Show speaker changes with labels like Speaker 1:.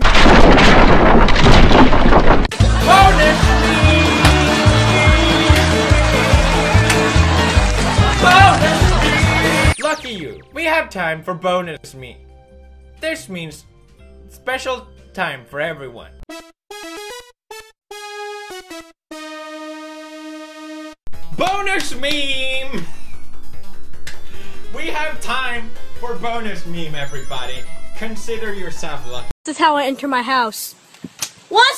Speaker 1: Bonus! Lucky you, we have time for bonus meme. This means special time for everyone. Bonus meme! We have time for bonus meme, everybody, consider yourself lucky.
Speaker 2: This is how I enter my house. What?